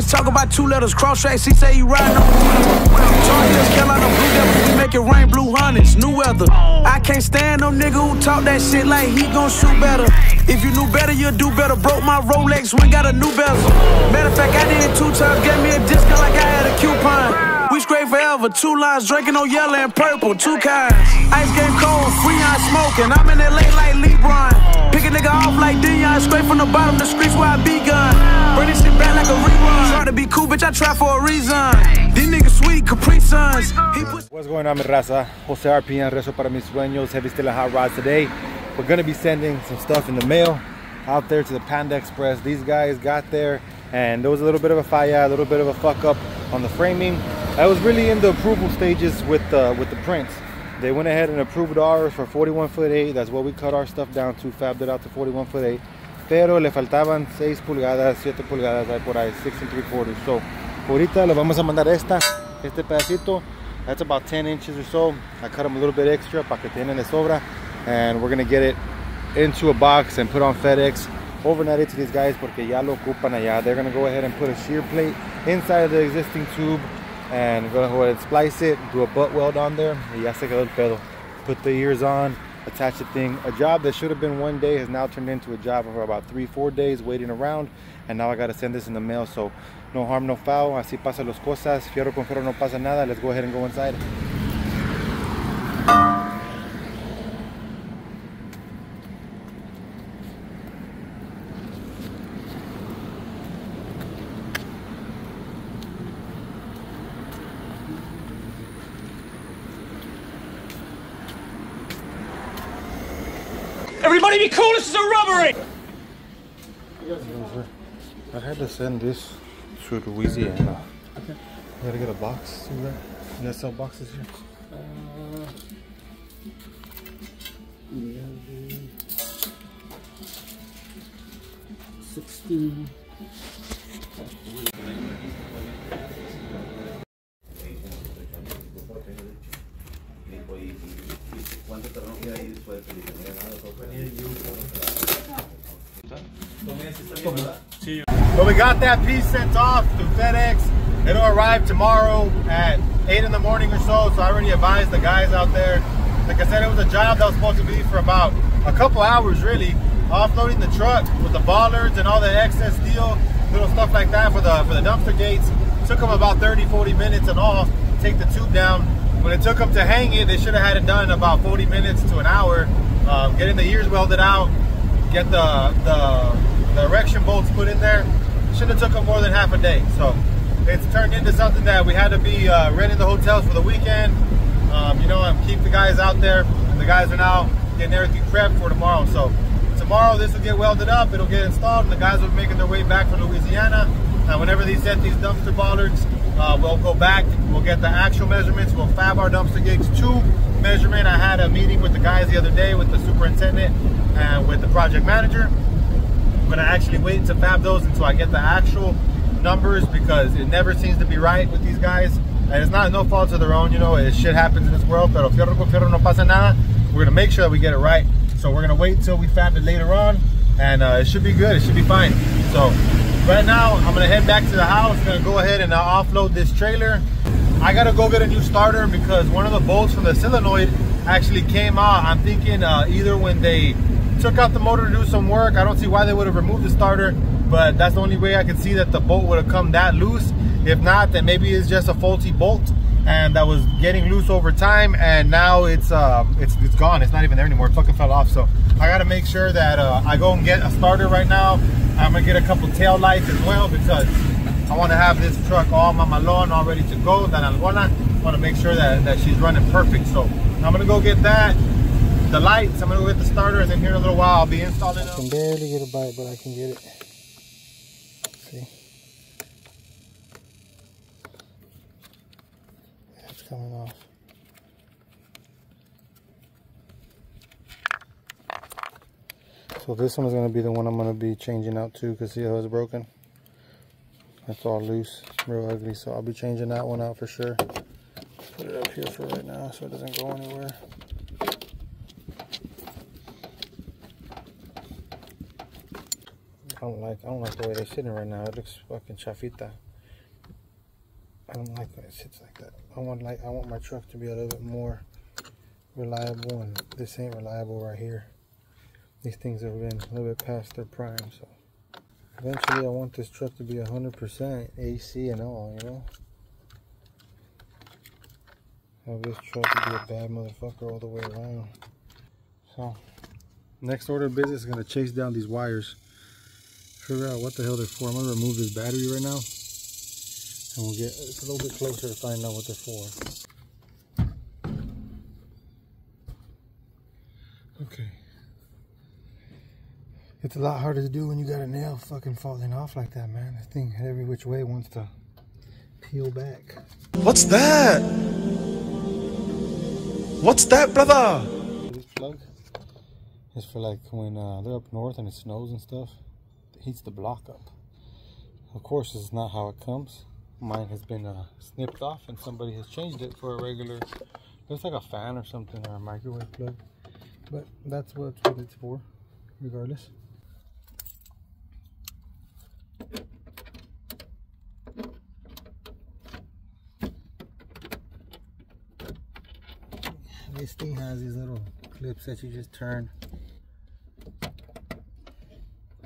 always talk about two letters, cross tracks, he say he riding on Tar Heels, Carolina Blue Devils, we make it rain blue hundreds, new weather. I can't stand no nigga who talk that shit like he gon' shoot better. If you knew better, you'd do better. Broke my Rolex, we got a new bezel. Matter of fact, I did it two times, gave me a discount like I had a coupon. We straight forever, two lines drinking on yellow and purple, two kinds. Ice game cold, free on smoking. I'm in LA like LeBron. Pick a nigga off like Dion, straight from the bottom the streets where I begun. Bring this shit back like a rerun. Try to be cool, bitch, I try for a reason. These niggas sweet, Capri Suns. What's going on, mi raza? Jose RPM, Rezo para mis sueños, Heavy Steel Hot Rods. Today, we're gonna be sending some stuff in the mail out there to the Panda Express. These guys got there, and there was a little bit of a fire, a little bit of a fuck up on the framing. I was really in the approval stages with the with the prints. They went ahead and approved ours for 41 foot 8. That's what we cut our stuff down to, fabbed it out to 41 foot 8. Pero le faltaban 6 pulgadas, 7 pulgadas, ahí por ahí, 6 and 3 quarters. So, ahorita le vamos a mandar esta, este pedacito. That's about 10 inches or so. I cut them a little bit extra para que tienen de sobra. And we're gonna get it into a box and put on FedEx. Overnight it to these guys porque ya lo ocupan allá. They're gonna go ahead and put a shear plate inside of the existing tube and go ahead and splice it, do a butt weld on there, y ya se quedó el pedo. Put the ears on, attach the thing. A job that should have been one day has now turned into a job of about three, four days waiting around, and now I gotta send this in the mail, so no harm, no foul, así pasan las cosas, fierro con fierro no pasa nada, let's go ahead and go inside. Everybody be cool, this is a robbery! I had to send this to Louisiana. Okay. I gotta get a box, see that? You guys sell boxes here? Uh, sixteen. So we got that piece sent off to FedEx. It'll arrive tomorrow at 8 in the morning or so. So I already advised the guys out there. Like I said, it was a job that was supposed to be for about a couple hours really. Offloading the truck with the bollards and all the excess steel, little stuff like that for the for the dumpster gates. Took them about 30, 40 minutes and all. Take the tube down. When it took them to hang it, they should have had it done in about 40 minutes to an hour. Um, getting the ears welded out, get the the the erection bolts put in there. Shouldn't have took them more than half a day. So it's turned into something that we had to be uh, renting the hotels for the weekend. Um, you know, keep the guys out there. The guys are now getting everything prepped for tomorrow. So tomorrow this will get welded up, it'll get installed, and the guys will be making their way back from Louisiana. And whenever they set these dumpster bollards, uh, we'll go back, we'll get the actual measurements, we'll fab our dumpster gigs to measurement. I had a meeting with the guys the other day with the superintendent and with the project manager. I'm gonna actually wait to fab those until I get the actual numbers because it never seems to be right with these guys. And it's not no fault of their own, you know, it, shit happens in this world, pero fierro con fierro no pasa nada. We're gonna make sure that we get it right. So we're gonna wait until we fab it later on and uh, it should be good, it should be fine. So right now, I'm gonna head back to the house, gonna go ahead and uh, offload this trailer. I gotta go get a new starter because one of the bolts from the solenoid actually came out. I'm thinking uh, either when they took out the motor to do some work, I don't see why they would have removed the starter, but that's the only way I could see that the bolt would have come that loose. If not, then maybe it's just a faulty bolt and that was getting loose over time and now it's uh it's it's gone. It's not even there anymore. It fucking fell off. So i got to make sure that uh, i go and get a starter right now. I'm gonna get a couple tail lights as well because i want to have this truck all my mamalon all ready to go then i want to want to make sure that that she's running perfect. So i'm gonna go get that the lights i'm gonna go get the starter and then here in a little while i'll be installing I can barely get a bite, but I can get it. See? It's coming off. So this one is going to be the one I'm going to be changing out too because see how it's broken? It's all loose, real ugly. So I'll be changing that one out for sure. Put it up here for right now so it doesn't go anywhere. I don't like I don't like the way they're sitting right now. It looks fucking chafita. I don't like when it sits like that. I want like I want my truck to be a little bit more reliable, and this ain't reliable right here. These things have been a little bit past their prime, so eventually I want this truck to be 100% AC and all, you know. Want this truck to be a bad motherfucker all the way around. So, next order of business is gonna chase down these wires, figure out what the hell they're for. I'm gonna remove this battery right now, and we'll get a little bit closer to find out what they're for. Okay. It's a lot harder to do when you got a nail fucking falling off like that, man. This thing every which way wants to peel back. What's that? What's that, brother? This plug is for like when uh, they're up north and it snows and stuff. Heats the block up. Of course, this is not how it comes. Mine has been uh, snipped off and somebody has changed it for a regular, looks like a fan or something or a microwave plug. But that's what it's for, regardless. This thing has these little clips that you just turn.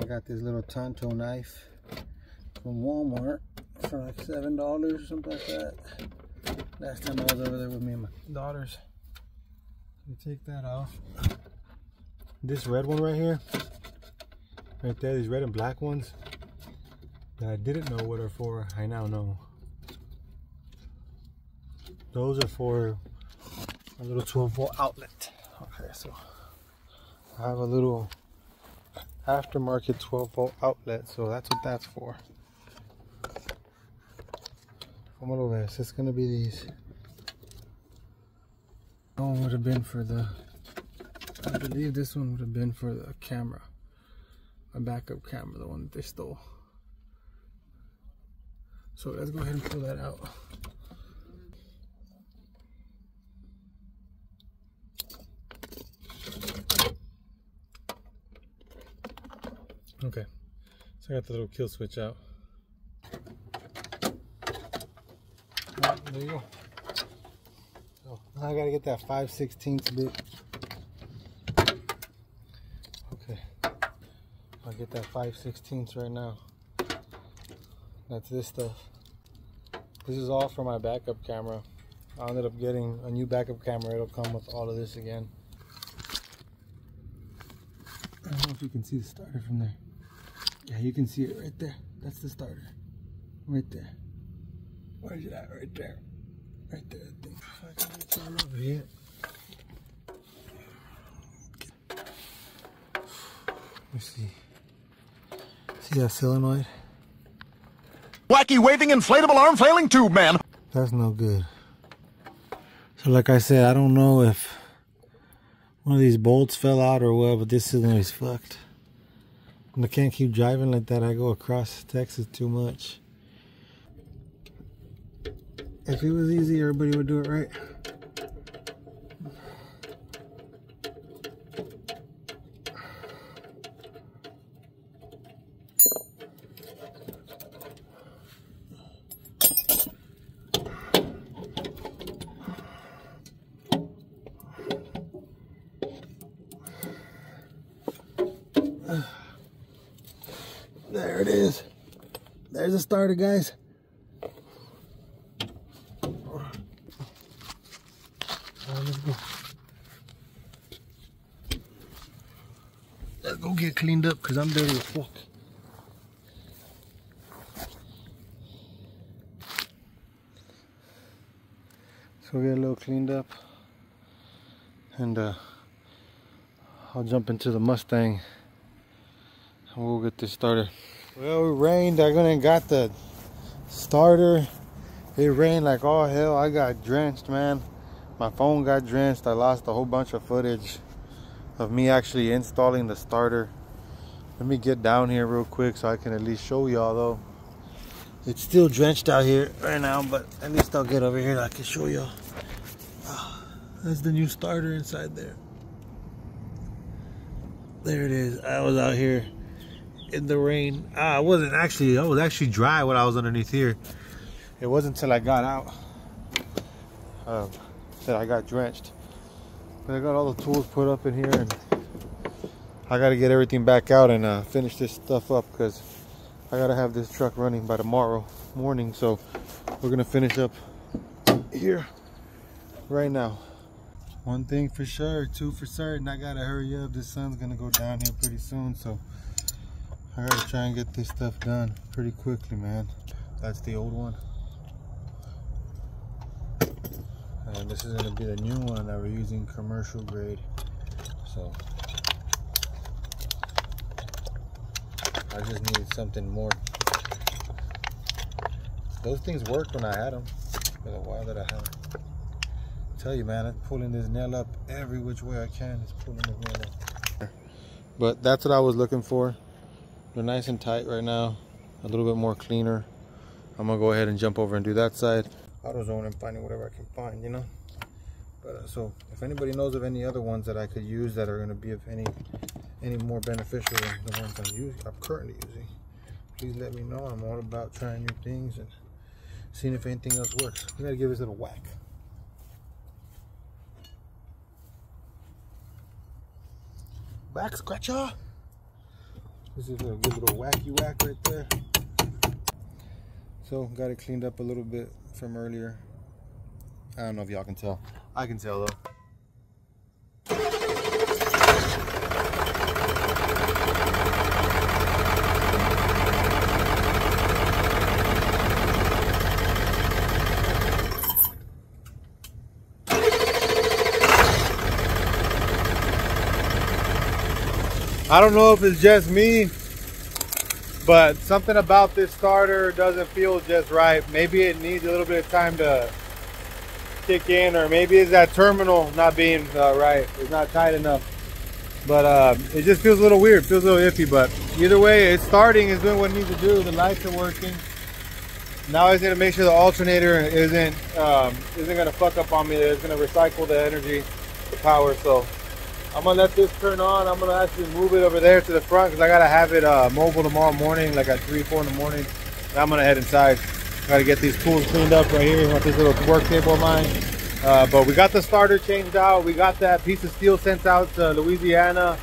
I got this little Tonto knife from Walmart for like seven dollars or something like that. Last time I was over there with me and my daughters. You take that off. This red one right here, right there, these red and black ones that I didn't know what are for, I now know. Those are for a little 12 volt outlet. Okay, so I have a little aftermarket 12 volt outlet, so that's what that's for. Como ves? It's gonna be these. One would have been for the. I believe this one would have been for the camera, a backup camera, the one that they stole. So let's go ahead and pull that out. Okay, so I got the little kill switch out. Alright, there you go. So now I gotta get that 5 16 bit. Okay, I'll get that 5 16 right now. That's this stuff. This is all for my backup camera. I ended up getting a new backup camera. It'll come with all of this again. I don't know if you can see the starter from there. Yeah, you can see it right there. That's the starter. Right there. Where's it at? Right there. Right there, I think. If I can get it over here. Let me see. See that solenoid? Wacky waving inflatable arm flailing tube man. That's no good. So like I said, I don't know if one of these bolts fell out or what, but this cylinder is fucked. I can't keep driving like that. I go across Texas too much. If it was easy, everybody would do it right. There it is. Starter, guys. Let's go. Let's go get cleaned up because I'm dirty as fuck. So we get a little cleaned up and uh, I'll jump into the Mustang and we'll get this started. Well, it rained. I went and got the starter. It rained like all hell. I got drenched, man. My phone got drenched. I lost a whole bunch of footage of me actually installing the starter. Let me get down here real quick so I can at least show y'all though. It's still drenched out here right now, but at least I'll get over here and I can show y'all. Ah, that's the new starter inside there. There it is. I was out here in the rain. Ah, I wasn't actually, I was actually dry when I was underneath here. it wasn't until I got out uh, that I got drenched. But I got all the tools put up in here and I got to get everything back out and uh, finish this stuff up because I got to have this truck running by tomorrow morning. So we're to finish up here right now. One thing for sure, two for certain, I got to hurry up. The sun's to go down here pretty soon. So I got to try and get this stuff done pretty quickly, man. That's the old one. And this is to be the new one that we're using commercial grade. So I just needed something more. Those things worked when I had them. For the while that I had them. tell you, man, I'm pulling this nail up every which way I can. It's pulling this nail up. But that's what I was looking for. They're nice and tight right now. A little bit more cleaner. I'm gonna go ahead and jump over and do that side. AutoZone and finding whatever I can find, you know. But uh, so if anybody knows of any other ones that I could use that are gonna be of any any more beneficial than the ones I'm using, I'm currently using, please let me know. I'm all about trying new things and seeing if anything else works. We gotta give this a little whack. Back scratcher. This is a good little wacky whack right there. So got it cleaned up a little bit from earlier. I don't know if y'all can tell. I can tell though. I don't know if it's just me, but something about this starter doesn't feel just right. Maybe it needs a little bit of time to kick in, or maybe it's that terminal not being uh, right. It's not tight enough. But uh, it just feels a little weird, feels a little iffy. But either way, it's starting, it's doing what it needs to do. The lights are working. Now I just need to make sure the alternator isn't um, isn't gonna fuck up on me. That It's gonna recycle the energy, the power. So I'm gonna let this turn on. I'm gonna actually move it over there to the front because I gotta have it uh, mobile tomorrow morning, like at three, four in the morning. And I'm gonna head inside. Gotta get these tools cleaned up right here with this little work table of mine. Uh, but we got the starter changed out. We got that piece of steel sent out to Louisiana.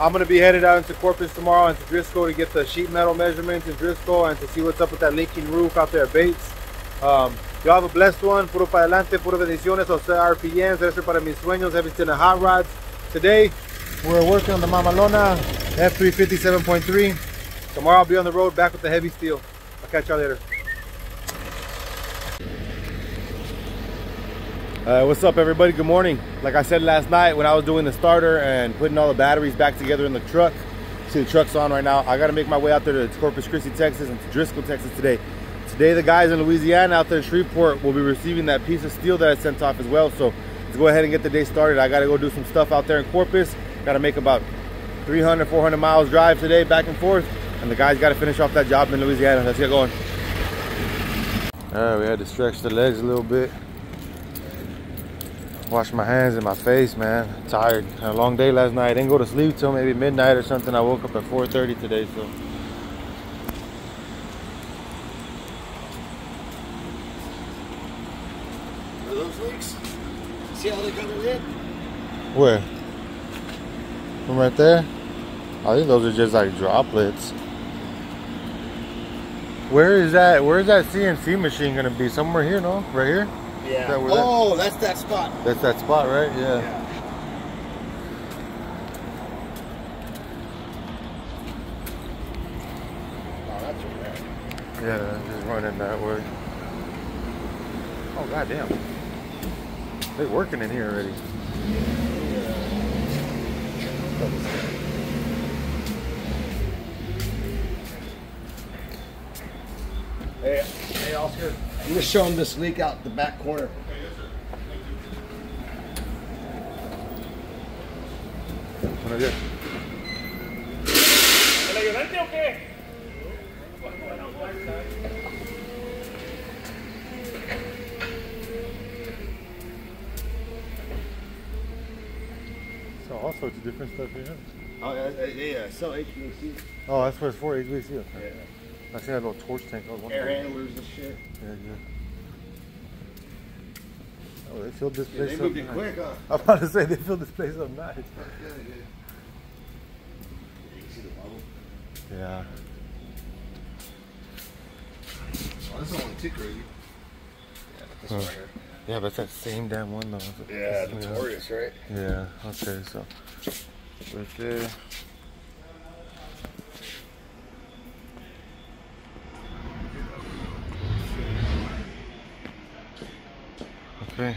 I'm gonna be headed out into Corpus tomorrow into Driscoll to get the sheet metal measurements in Driscoll and to see what's up with that leaking roof out there at Bates. Um, y'all have a blessed one. Puro para adelante, puro bendiciones. O sea, RPMs. Eso para mis sueños. Everything in hot rods. Today, we're working on the Mamalona F350 7.3. Tomorrow I'll be on the road back with the heavy steel. I'll catch y'all later. Uh, what's up everybody, good morning. Like I said last night when I was doing the starter and putting all the batteries back together in the truck, see the truck's on right now. I gotta make my way out there to Corpus Christi, Texas and to Driscoll, Texas today. Today the guys in Louisiana out there in Shreveport will be receiving that piece of steel that I sent off as well. So let's go ahead and get the day started. I got to go do some stuff out there in Corpus. Got to make about 300, 400 miles drive today back and forth. And the guys got to finish off that job in Louisiana. Let's get going. All right, we had to stretch the legs a little bit. Wash my hands and my face, man. I'm tired. Had a long day last night. Didn't go to sleep till maybe midnight or something. I woke up at 4.30 today, so. Are those leaks? See how they come in? Where? From right there? Oh, I think those are just like droplets. Where is that? Where is that CNC machine gonna be? Somewhere here, no? Right here? Yeah. that where that- oh, that's that spot. That's that spot, right? Yeah. Yeah. Oh, that's okay. Yeah, just running that way. Oh goddamn. They're working in here already. Hey, hey, Oscar. I'm gonna show him this leak out the back corner. What is it? So all sorts of different stuff here. Oh, yeah, yeah. So HVAC. Oh, that's what it's for, HVAC. Okay. Yeah. I see that little torch tank. Oh, Air handlers and shit. Yeah, yeah. Oh, they filled this Yeah, place they up. moved it nice. quick, huh? I'm about to say they filled this place up nice. Yeah, they did. You can see the bubble. Yeah. Oh, this is only crazy. Yeah, this one right here. Yeah, but it's that same damn one though. Yeah, It's- notorious, right? Yeah, okay, so right there. Okay.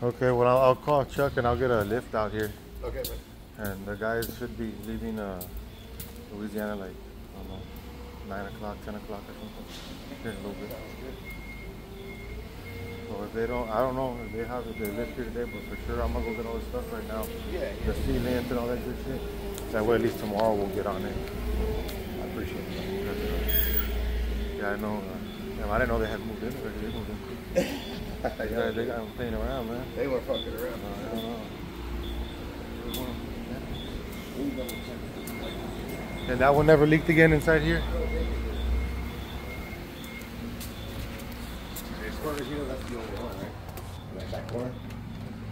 Okay, well I'll, I'll call Chuck and I'll get a lift out here. Okay, man. And the guys should be leaving uh, Louisiana like, I don't know, 9 o'clock, 10 o'clock or something. Here a little bit. So if they don't, I don't know if they have if they live here today, but for sure I'm gonna go get all this stuff right now. Yeah, The sealant and all that good shit. That way at least tomorrow we'll get on it. I appreciate it. Uh, yeah, I know. Uh, yeah, I didn't know they had moved in already. They moved in quick. They got, they got them playing around, man. They were fucking Uh, around. I don't know. And that one never leaked again inside here? As far you know, that's the only one, right? That back corner?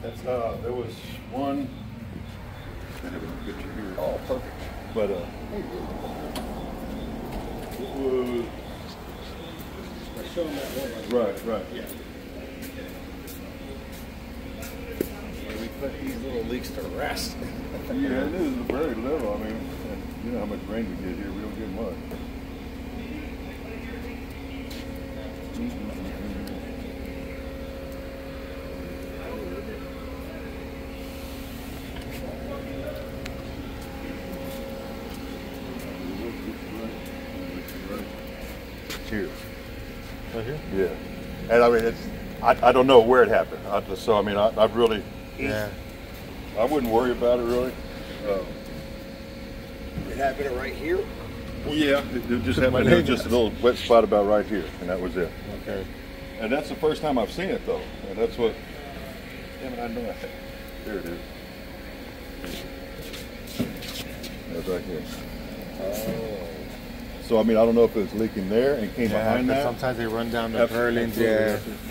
That's, uh, there was one. I have a picture here. Oh, perfect. But, uh, it was, I showed them that one. Like, right, right. yeah. We put these little leaks to rest. Yeah, it is very little. I mean, you know how much rain we get here. We don't get much. Cheers. Right here? Yeah. And I mean, it's, I, I don't know where it happened. I just, so, I mean, I, I really, Yeah. I wouldn't worry about it really. Uh, It happened right here. Well, yeah, it, it just happened. There leg was just a little wet spot about right here, and that was it. Okay. And that's the first time I've seen it though. And that's what. Damn it, I know it. There it is. That's right here. Oh. So I mean, I don't know if it was leaking there and came Yeah, behind 'cause that. sometimes they run down the Absolutely, purlins. Yeah.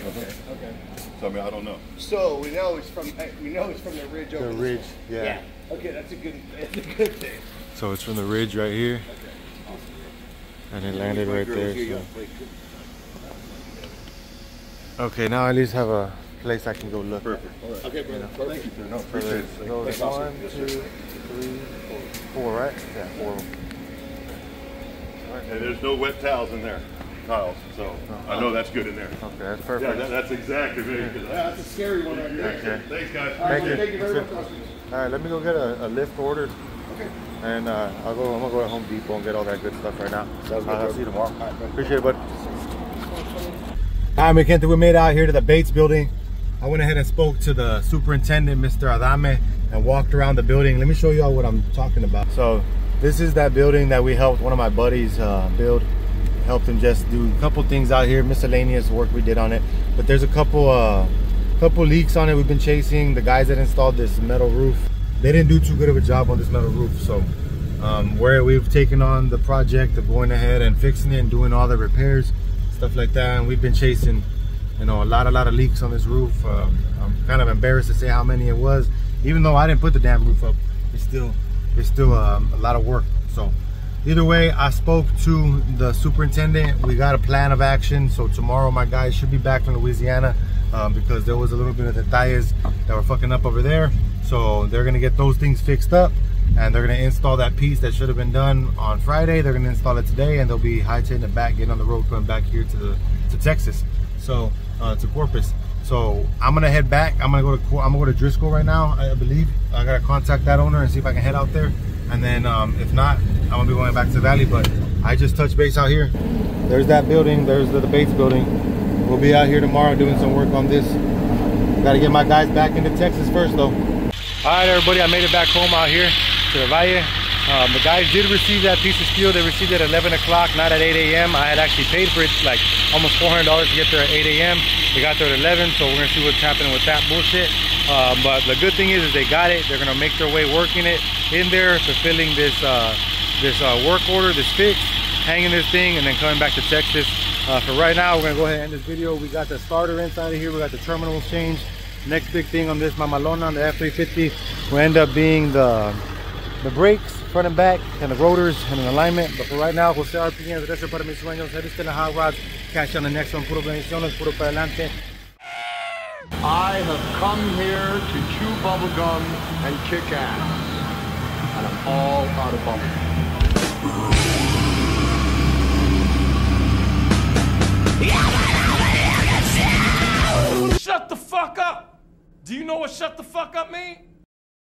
Okay. Okay. So I mean, I don't know. So we know it's from we know it's from the ridge over The this ridge. one. Yeah. Okay, that's a good that's a good thing. So it's from the ridge right here. And it landed right there. So. Okay, now I at least have a place I can go look. Perfect. All right. Okay, brother. Thank you, sir. No, So appreciate there's it. those Thanks, officer. one, Yes, two, sir. three, four. Four, right? Yeah, four. Of 'em. And there's no wet towels in there, tiles. So I know that's good in there. Okay, that's Yeah, perfect. that, that's exactly me. 'cause I- That's a scary one right there. Okay. Thanks, guys. Thank you. Thank you very much, it. All right, let me go get a, a lift ordered, Okay. and uh, I'll go. I'm gonna go to Home Depot and get all that good stuff right now. Sounds good, I'll bro. see you tomorrow. All right, bro. Appreciate it, bud. Hi, mi gente. We made it out here to the Bates building. I went ahead and spoke to the superintendent, Mr. Adame, and walked around the building. Let me show y'all what I'm talking about. So this is that building that we helped one of my buddies uh, build. Helped him just do a couple things out here, miscellaneous work we did on it. But there's a couple uh, couple leaks on it we've been chasing. The guys that installed this metal roof, they didn't do too good of a job on this metal roof. So um, where we've taken on the project of going ahead and fixing it and doing all the repairs, stuff like that. And we've been chasing, you know, a lot, a lot of leaks on this roof. Um, I'm kind of embarrassed to say how many it was, even though I didn't put the damn roof up. It's still, it's still um, a lot of work. So either way, I spoke to the superintendent. We got a plan of action. So tomorrow, my guys should be back from Louisiana um, because there was a little bit of the tires that were fucking up over there. So they're gonna get those things fixed up and they're gonna install that piece that should have been done on Friday. They're gonna install it today, and they'll be hightailing it back, getting on the road, coming back here to the to Texas, so uh, to Corpus. So I'm gonna head back. I'm gonna go to I'm gonna go to Driscoll right now. I believe I gotta contact that owner and see if I can head out there, and then um, if not, I'm gonna be going back to valley. But I just touched base out here. There's that building. There's the, Bates building. We'll be out here tomorrow doing some work on this. Gotta get my guys back into Texas first, though. All right, everybody, I made it back home out here to the Valle. Um, the guys did receive that piece of steel. They received it at 11 o'clock, not at 8 a.m. I had actually paid for it like almost $400 to get there at 8 a.m. They got there at 11, so we're gonna see what's happening with that bullshit. Uh, but the good thing is, is they got it. They're gonna make their way working it in there, fulfilling this uh, this uh, work order, this fix, hanging this thing, and then coming back to Texas. Uh, for right now, we're gonna go ahead and end this video. We got the starter inside of here. We got the terminals changed. Next big thing on this Mamalona, on the F350, will end up being the the brakes, front and back, and the rotors, and an alignment. But for right now, Jose RPM, that's para mis sueños. Heavy steel hot rods. Catch you on the next one. Puro bendiciones, puro para adelante. I have come here to chew bubblegum and kick ass. And I'm all out of bubblegum. Shut the fuck up! Do you know what shut the fuck up mean?